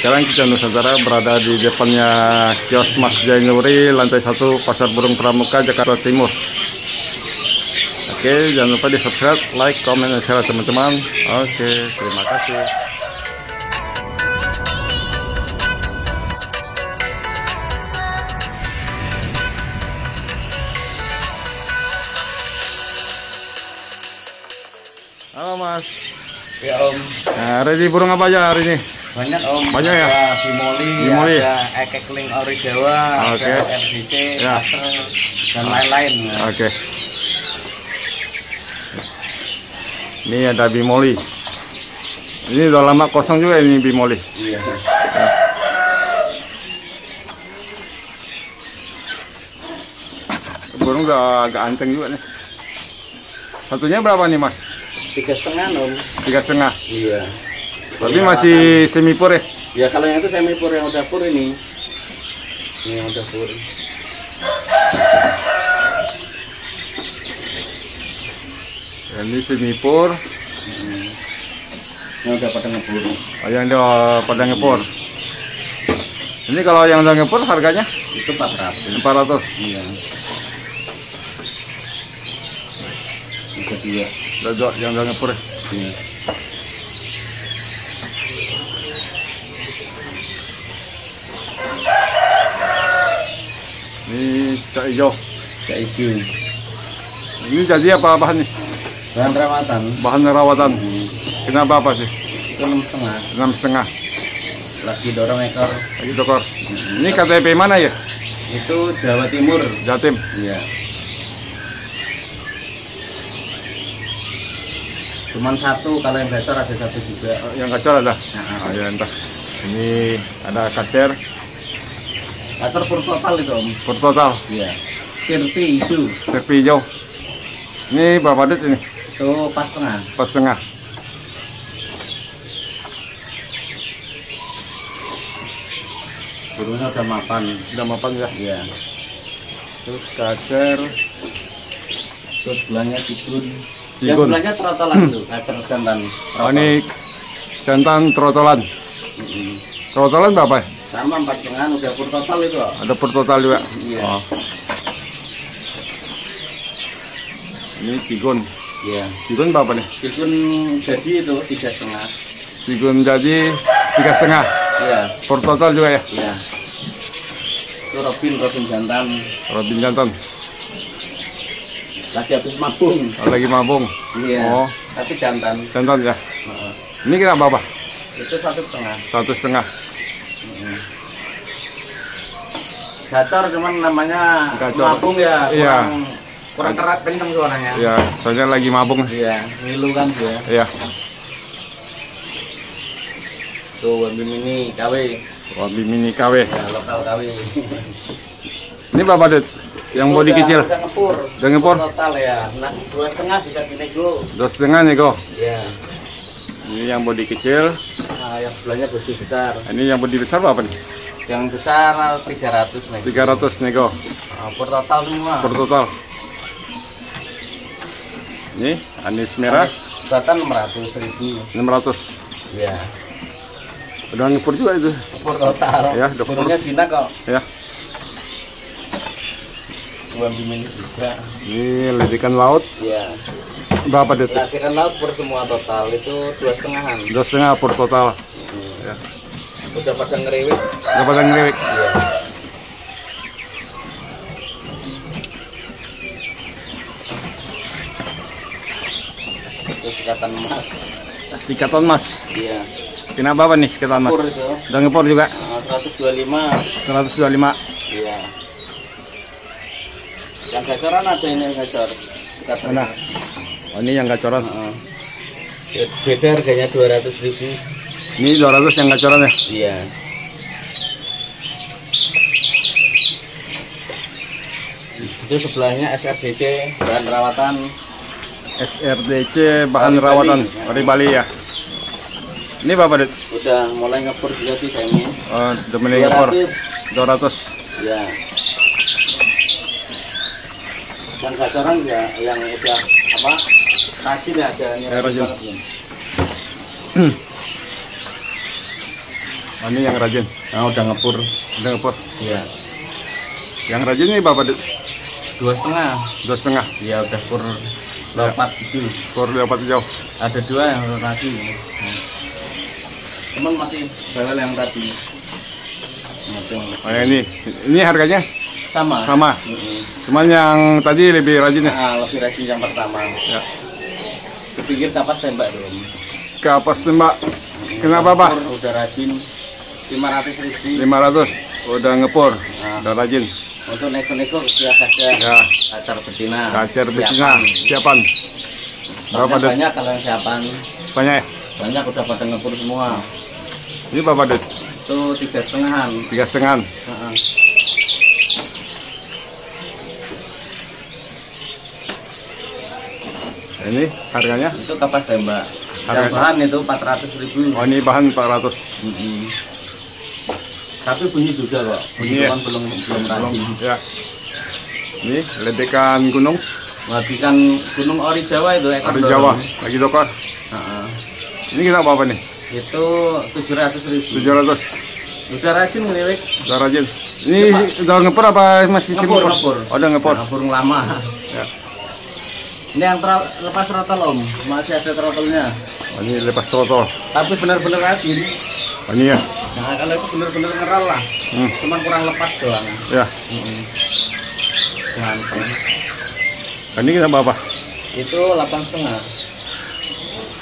Sekarang kita Nusantara berada di depannya kios Mas Jainuri, lantai 1 Pasar Burung Pramuka, Jakarta Timur. Oke, jangan lupa di subscribe, like, komen, dan share teman-teman. Oke, terima kasih. Halo Mas. Ya Om, Nah, hari ini burung apa aja hari ini? banyak Om. Banyak ya? Ada Bimoli, Bimoli. ada ekekling ori Jawa, ada FDC, Ya. Aster, dan lain-lain. Oke. Ini ada bimoli. Ini udah lama kosong juga ini bimoli. Iya. Burung udah agak anteng juga nih. Satunya berapa nih mas? Tiga setengah Om. Tiga setengah. Iya. Tapi masih semi pur ya? Ya kalau yang itu semi pur yang udah pur ini. Ini yang udah pur. Ini semi pur. Hmm. Yang udah pada ngebur. Oh, yang dia pada ngepur. Ini kalau yang udah ngepur harganya Itu 400. 400. Iya. Itu dia. Udah dua yang udah ngepur. ya. Iya. Ini cak hijau. Kayak hijau. Ini jadi apa bahan nih? Bahan rawatan. Bahan rawatan. Hmm. Kenapa apa sih? Itu enam setengah. Enam setengah. Lagi dorong ekor. Lagi dokter. Ini KTP mana ya? Itu Jawa Timur. Jatim. Iya. Cuman satu, kalau yang gacor ada satu juga. Oh, Yang kacau ada. Nah, Oh, ya entah. Ini ada kacer gacor pur total itu om. per total. Iya. Sirpi isu Tepi hijau. Ini berapa duit ini? itu pas tengah. Pas setengah. Burungnya udah mapan. Udah mapan ya. Iya. Terus kacer. Terus belanya tikun. Yang sebelahnya trotolan tuh, jantan. Oh, ini jantan trotolan. Mm-mm. Trotolan berapa? Sama empat setengah udah pur total itu. Ada per total juga. Iya. Oh. Ini tigun. Iya. Tigun berapa nih? Tikun jadi itu tiga setengah. Tigun jadi tiga setengah. Iya. Per total juga ya. Iya. Itu Robin, Robin jantan. Robin jantan. Lagi habis mabung. Oh, lagi mabung. Iya. Oh. Tapi jantan. Jantan ya. Heeh. Ini kita berapa? Itu satu setengah. Satu setengah. Gacor cuman namanya Gacor. mabung ya. Iya. Kurang, kurang keras kenceng suaranya. Ya, soalnya lagi mabung. Iya. Ngilu kan dia. Ya. Tuh Wambi Mini KW. Wabi mini KW. Ya lokal KW. Ini berapa duit? Yang body Udah- kecil? Udah ngepur. Udah ngepur? Total ya. Nah, dua setengah bisa dinego. Dua setengah kok. Iya. Ini yang body kecil. Nah, yang sebelahnya bersih besar. Ini yang body besar berapa nih? Yang besar 300 nih. 300 nego. Nah, per total semua. Per total. Ini anis merah Batan 600 ribu. 600. Iya. Udah ngepur juga itu. Per total. Ya, udah Cina kok. Ya. Dua bimin juga. Ini ledikan laut Iya. berapa duit? Lakiran laut per semua total itu dua setengahan. Dua setengah per total. Hmm. Ya. Udah pada ngerewek. Dapat yang ngewek. Iya. Itu sekatan emas. Sikatan mas. Iya. Kenapa apa nih sikatan mas? Udah ngepur juga. Nah, 125. 125. Iya. Yang gacoran ada ini yang gacor. Mana? Oh, ini yang gacoran. Ya, Beda harganya 200 ribu. Ini 200 yang gacoran ya. Iya. Itu sebelahnya SRDC bahan rawatan SRDC bahan Bali. rawatan dari Bali ya. Ini berapa duit? udah mulai ngepur juga sih kayaknya. Oh, udah mulai ngepur. 200 200. ya. Yang gacoran ya yang udah apa? Rajin ya ada Ya, rajin. ya. Oh, ini yang rajin. Nah, udah ngepur. Udah ngepur. Iya. Yang rajin ini Dit? Dua setengah. Dua setengah. Iya, udah pur lompat gitu. Pur dapat jauh. Ada dua yang. Nah. Cuman masih bawel yang tadi. Itu yang Oh, yang ini. Ini harganya sama. sama. Mm-mm. Cuman yang tadi lebih rajin ya. Nah, lebih rajin yang pertama. Ya. Kepikir dapat tembak dong. Kapas tembak. Kenapa, Pak? Udah rajin. 500 ribu. 500. Udah ngepur. Nah. Udah rajin. Untuk neko-neko rupiah saja. Ya. Acar betina. Kacer Siapan. betina. Siapan. Berapa, Banyak, kalau yang siapan. Banyak ya? Banyak udah pada ngepur semua. Ini berapa, Dit? Itu tiga setengahan. Tiga setengah. Heeh. Ini harganya? Itu kapas tembak. Harga- Yang bahan itu 400 ribu. Oh, ini bahan 400. Mm-mm. Tapi bunyi juga kok. Bunyi ya? belum belum Belum. Ya. Ini ledekan gunung. Menghabiskan Gunung Ori Jawa itu ekor dorong. Jawa. Lagi dokar. Heeh. Ini kita apa nih? Itu 700 ribu. 700. Udah rajin ngelilik. Udah rajin. Ini udah ngepur apa masih Ngepur, simpur? ngepur. Oh, udah ngepur. Ngepur lama. Ya. Ini yang lepas throttle om, masih ada throttle-nya. Oh, ini lepas trotol. Tapi benar-benar rajin. Oh, ini ya. Nah kalau itu benar-benar ngeral lah. Hmm. Cuman kurang lepas doang. Ya. Ganteng. Oh, Ini kita apa? Itu 8 setengah.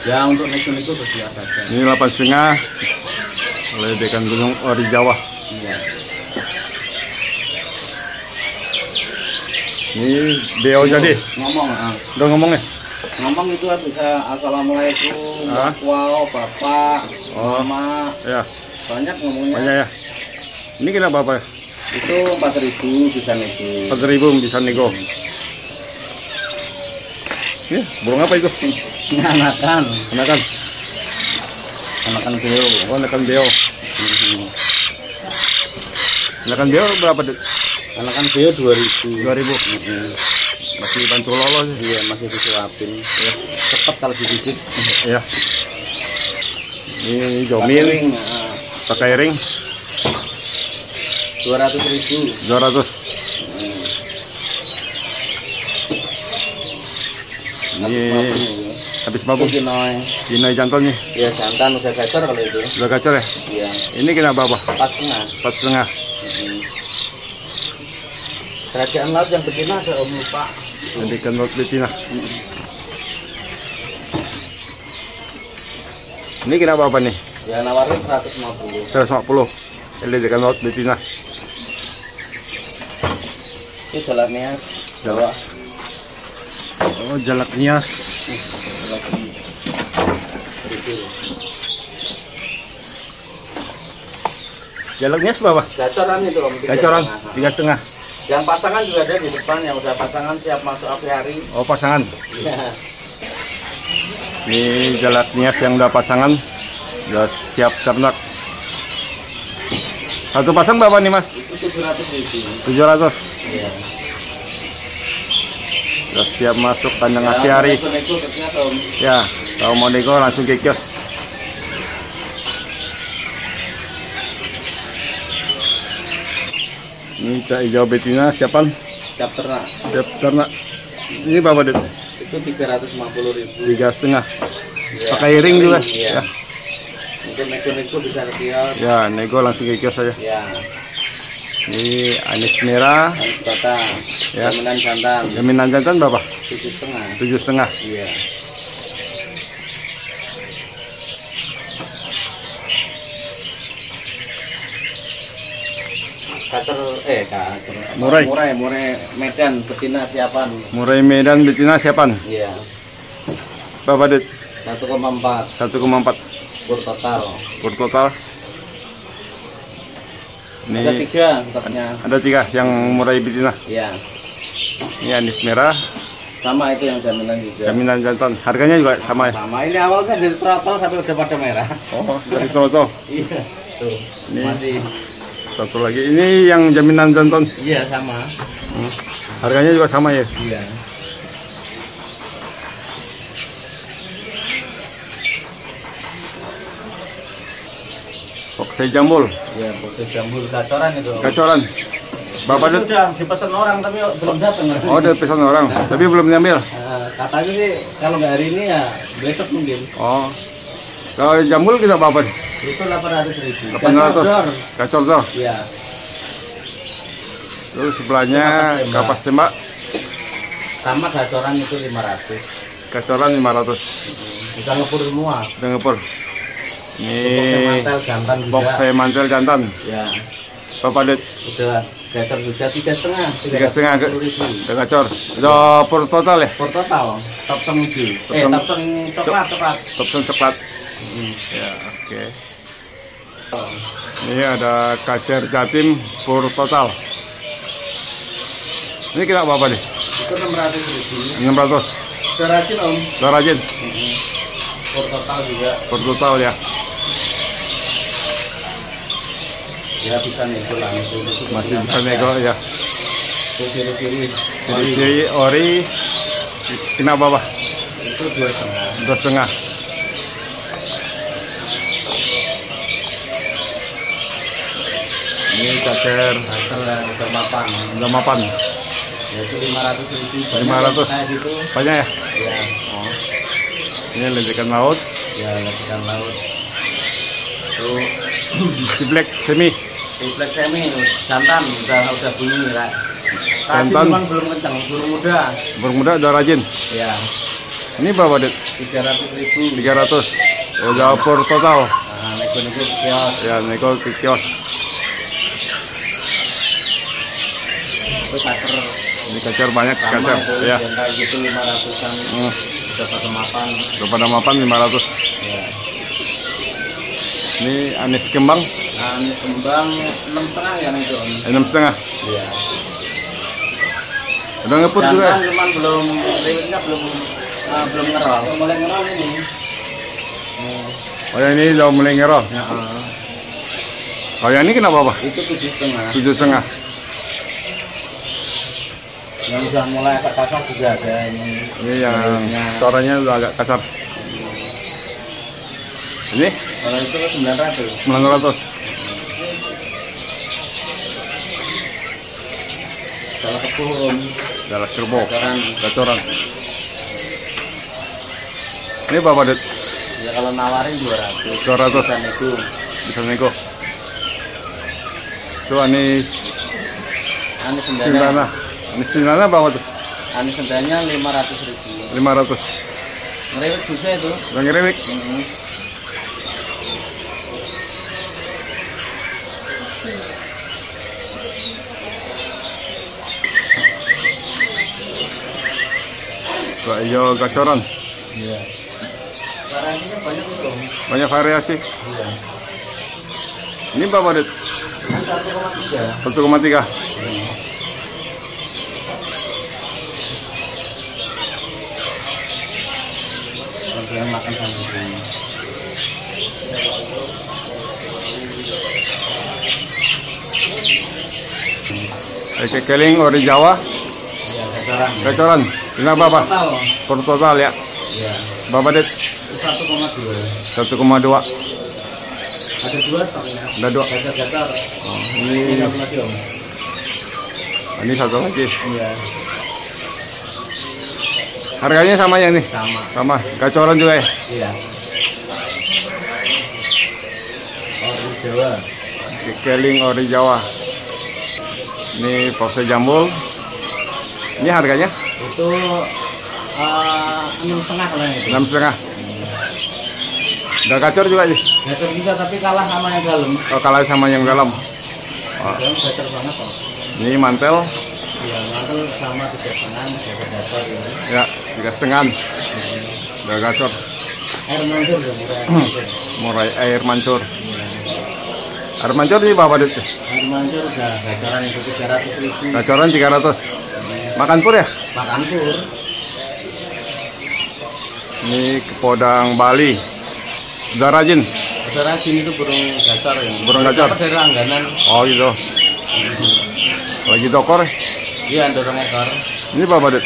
Ya untuk neko-neko bersiap saja. Ini 8 setengah. Ledekan gunung Ori Jawa. Iya. Ini BO jadi. Ngomong, ah. Udah ngomong ya? ngomong itu bisa assalamualaikum, Ah. wow, bapak, Oh. mama, Ya. banyak ngomongnya. Banyak ya. Ini kita apa? Itu 4000 bisa nego. 4000 bisa nego. Ini burung apa itu? Anakan, Anakan. anakan beo. Oh, anakan BO. Anakan BO berapa? Dit? Anakan beo 2000. 2000. Mm-mm. Masih bantu lolos. Iya masih disuapin. Ya, cepet kalau digigit. Ya. Ini jomil Pakai ring, ah. pakai ring 200 ribu. 200. Ini habis mabuk. Mungkin noy. Ini jantan nih. Ya santan udah gacor kalau itu. Udah gacor ya? Iya. Ini kena berapa? Pas tengah. Empat setengah. Kerajaan laut yang betina ada om lupa. Jadi ikan laut betina. Ini kena berapa nih? Ya nawarin 150. 150. Ini ikan laut betina. Ini jalannya Jawa. Oh, jalak nias. Jalak nias berapa? Gacoran itu om. Gacoran tiga setengah. Yang pasangan juga ada di depan yang udah pasangan siap masuk apiari. Oh, pasangan. Iya. Ini jalak nias yang udah pasangan. Udah siap ternak. Satu pasang berapa nih, Mas? Itu 700 ribu. 700. Iya. Udah siap masuk kandang Ya, kerjanya om. Ya, kalau mau nego langsung ke Ini cak hijau betina siapan? Siap ternak. Siap ternak. Ini berapa dit? Itu 350 ribu. Tiga setengah. Iya. Pakai ring juga. Iya. Ya. Mungkin nego-nego bisa ke kios. ya, nego langsung ke kios saja. Ya. Ini anis merah. Anis bata. Ya. Jaminan santan. Jaminan jantan berapa? Tujuh setengah. Tujuh setengah. Iya. Kater eh kater. Murai. Murai, murai Medan betina siapan. Murai Medan betina siapan? Iya. Berapa dit? 1,4 1,4 per total. per total. Ada Ini tiga tetapnya. ada tiga yang murai betina. Iya. Ini anis merah, Sama itu yang jaminan juga. jaminan jantan. Harganya juga sama ya? Sama ini awalnya dari trotol sampai udah pada merah. Oh, dari Toto. Iya. Tuh. Ini. Masih. Satu lagi. Ini yang jaminan jantan. Iya sama. Hmm. Harganya juga sama ya? Iya. Posai Jambul. Ya, putih jambul gacoran itu. Gacoran. Bapak Itu sudah dipesan orang tapi belum datang. Oh, ada pesan orang, tapi belum diambil. Eh, katanya sih kalau nggak hari ini ya besok mungkin. Oh. Kalau Jambul kita nih? Itu 800 ribu. 800. Gacor tuh. Ya, Terus sebelahnya Kapas tembak. sama gacoran itu 500. gacoran 500. Bisa ngepur semua. Udah ngepur. Ini box saya mantel jantan. Ya, Bapak Dut. udah gacor juga tiga setengah. Tiga setengah. Udah gacor. Udah per total ya? For total, top. Top Eh, top teng coklat, coklat. Topson coklat. Hmm. Ya, oke. Ini ada kacer jatim pur total. Ini kita berapa nih? Itu 600 ribu. 600. Serajin om. Udah rajin. For total juga. Per total ya. Ya bisa nego lah. Masih bisa nego ya. Ciri-ciri. Jadi ciri ori kenapa Pak? Itu dua setengah. Dua setengah. Ini yang udah mapan. udah mapan. Ya itu 500 ribu. 500. Kayak gitu. Banyak ya? Ya. Ini ledekan laut. Ya, ikan laut. Itu Di black semi. triplek semi jantan udah udah bunyi kan. Tadi Jantan. memang belum kencang, burung muda. Bermuda udah rajin. Ya, Ini berapa Dit? 300 ribu. 300. Udah per total. Nah, nego-nego kios. Ya, nego ke kios. Itu Ini kacer banyak sama kacer. itu, Ya. kayak gitu 500-an. Hmm. Udah pada mapan. Udah pada mapan 500. Ya. Ini anis kembang Nah, ini kembang 6 setengah ya nih Don. enam setengah. Iya. Udah ngepur juga. Jantan cuman belum riwitnya belum ah, belum ngerol. Mulai ngerol ini. Oh yang ini udah mulai ngerol. Ya. Oh yang ini kenapa Pak? itu tujuh setengah. Tujuh setengah. Yang udah mulai agak kasar juga ada ini. Ini yang Ya. suaranya udah agak kasar. Ini Kalau itu 900. 900. Kalau kebun, Dalam kerbau. Gacoran. Ini berapa Dit? ya kalau nawarin 200. 200. Dan itu Bisa nego. Tuh anis Ani Sindana. Sendanya, Anis Sindana berapa tuh? ani sendanya 500 ribu. 500. Ngerewet juga itu. Udah ngerewek. Hmm. Iyo gacoran. Iya. Variasinya banyak itu. Banyak variasi. Iya. Ini berapa Dit? Ini 1,3. 1,3. Kalau yang makan sama ini. Oke, keling ori Jawa. Iya, gacoran. Gacoran. Kenapa Pak? Total. Per total ya. Iya. Dit? Itu 1,2. 1,2. Ada dua stoknya. Ada dua. Gacor-gacor. Ini Ini, satu lagi ini satu lagi. Iya. Harganya sama yang nih? Sama. Sama. Gacoran juga ya? Iya. Di Jawa. Keling ori Jawa. Ini pose jambul. Ini harganya Itu eh, enam setengah kalau itu. enam setengah. Udah gacor juga sih. Gacor juga tapi kalah sama yang dalam. Oh, kalah sama yang dalam. Oh, Dalam gacor banget kok. ini mantel. Iya, mantel sama tiga setengah, gacor-gacor ini. Ya, tiga setengah. Gacor. Air mancur murah. Murai air mancur. Air mancur ini berapa Dit? Air mancur udah gacoran itu tiga ratus ribu. Gacoran 300. Makan pur ya? Makan pur. Ini ke Podang Bali. Udah rajin. Udah rajin itu burung gacor ya. Burung gacor. Dari langganan. Oh gitu. Lagi dokor. Iya, dorong ekor. Ini berapa Dit?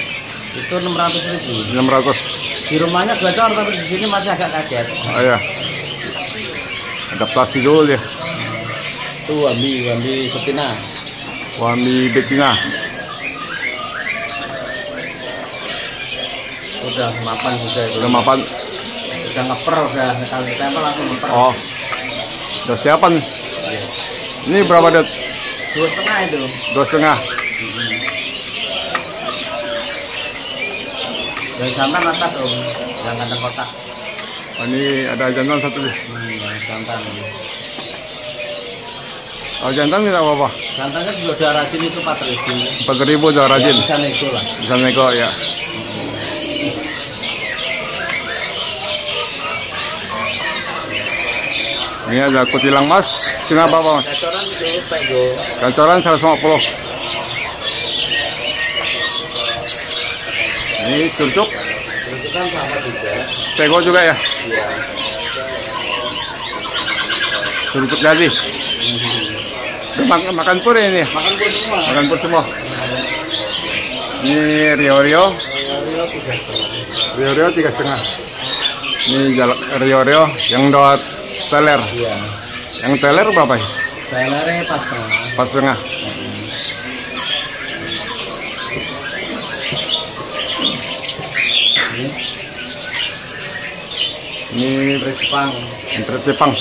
Itu enam ratus ribu. 600. Di rumahnya gacor tapi di sini masih agak kaget. Oh ya. Adaptasi dulu ya. satu Wambi Wambi Setina Wami betina. udah mapan sudah itu Udah mapan. udah ngeper udah sekali tempel langsung ngeper Oh. Udah siapa nih? Ini berapa det? dua setengah itu Dua setengah. Dan jantan atas om yang kandang kotak Oh, ini ada jantan satu nih. hmm, jantan Oh, jantan tidak apa-apa. jantannya juga udah rajin itu empat ribu Empat ribu udah rajin. bisa nego lah Bisa nego ya. Ini ada kutilang mas. Berapa mas? gacoran itu pego Gacoran 150. Ini curcuk. itu kan sama juga Tego juga ya. iya Curcuk Makan, makan pur ya ini. makan pun semua Makan pur semua. Ini Rio Rio. Rio Rio tiga setengah. Ini Rio Rio yang dot teler. iya Yang teler berapa ya? Trailernya pas setengah Empat setengah. Beris Jepang Entre Jepang.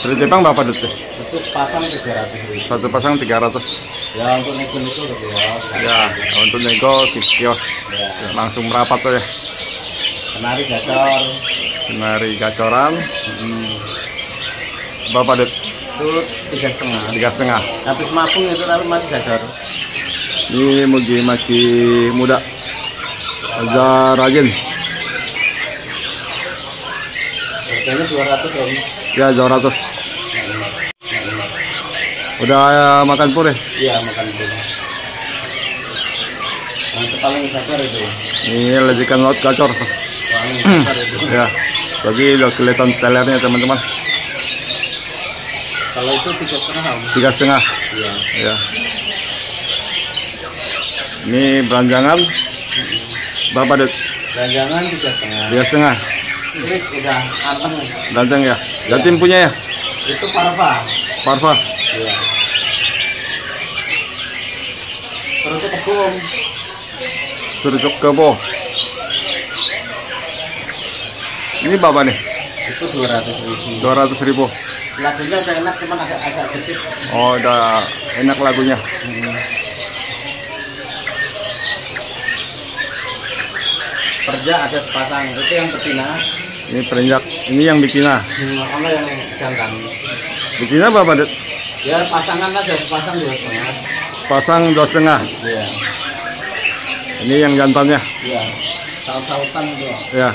Dari Jepang berapa dut? itu pasang tiga ratus ribu Satu pasang 300. ya untuk nego itu udah bawah Ya, untuk nego di kios ya langsung merapat tuh ya. kenari gacor Senari gacoran hmm. berapa dut? itu tiga setengah Tiga setengah. habis mapung itu tapi masih gacor Ini mugi masih muda. Azhar rajin. Harganya dua ratus om Ya 200. Udah eh, makan pur ya? iya makan pun yang paling gacor itu Ini lejikan laut gacor. paling gacor itu Ya. Bagi udah kelihatan telernya teman-teman. kalau itu tiga setengah Tiga setengah. iya Ya. Ini beranjangan berapa dut? dan jangan tiga setengah Tiga setengah. Ini udah anteng Ganteng ya. Jatim punya ya? itu parva Parva. iya terus itu kebun Surcuk kebo. Ini berapa nih? itu dua ratus ribu Dua ratus ribu. lagunya udah enak cuman agak agak sedikit Oh, udah enak lagunya. kerja ada sepasang itu yang betina Ini perenjak. Ini yang betina. kalau yang jantan Betina berapa dut? ya pasangan aja sepasang dua setengah Pasang dua setengah. iya Ini yang jantannya. iya saut-sautan itu Ya.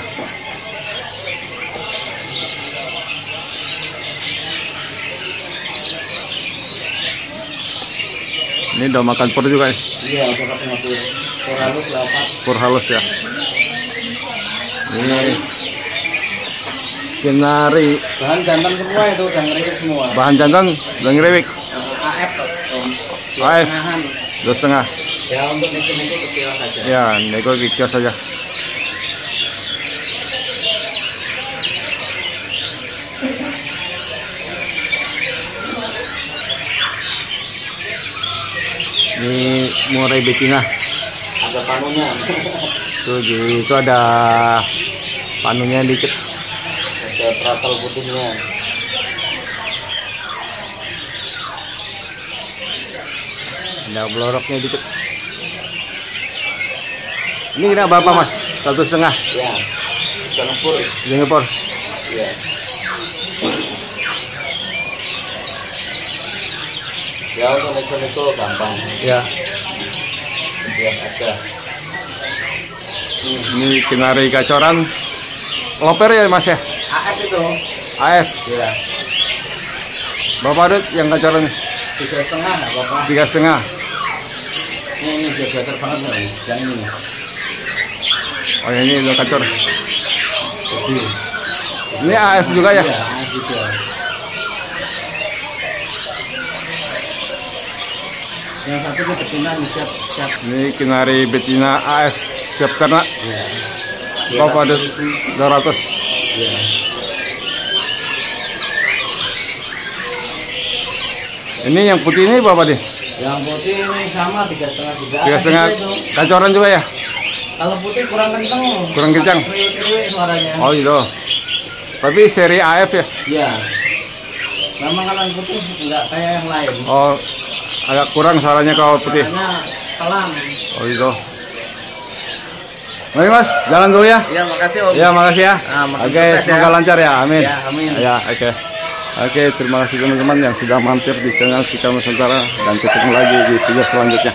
Ini udah makan pur juga nih. iya udah ketemu pur pur halus lapat Pur halus ya. Ini kenari bahan jantan semua itu udah ngerikit semua bahan jantan dan ngerewik AF om AF. Dua setengah. ya untuk nego-nego kecil saja Ya, nego kios saja. Ini murai betina. ada panunya Tuh, itu ada panunya dikit. Ada teratal putihnya Ada bloroknya dikit. Ini kira berapa mas? Satu setengah. ya jangan pur Singapura. iya ya untuk nego-nego gampang Ya. biar aja Ini kenari gacoran. Loper ya mas ya? AF itu AF. ya Berapa dut yang gacoran? tiga setengah nggak apa-apa Tiga setengah. ini ini dia better banget nih yang ini Oh ini udah gacor. jadi Ini AF juga ya? iya AF juga yang satu itu betina nih siap siap Ini kenari betina AF. Siap karena ya berapa dut? 200. ya Ini yang putih ini berapa nih? Yang putih ini sama tiga setengah tiga. Tiga setengah juga kacoran juga ya? Kalau putih kurang kenceng. Kurang kencang? Suaranya. Oh gitu. Tapi seri AF ya? Iya. Memang kalau yang putih nggak kayak yang lain. Oh agak kurang suaranya kalau putih. Suaranya pelan. Oh gitu. Mari mas, jalan dulu ya. Iya, makasih Om. Ya makasih ya. Ah, Oke, sukses semoga ya. lancar ya. Amin. Ya, amin. Ya, oke. Oke, terima kasih teman-teman yang sudah mampir di channel kita Nusantara dan ketemu lagi di video selanjutnya.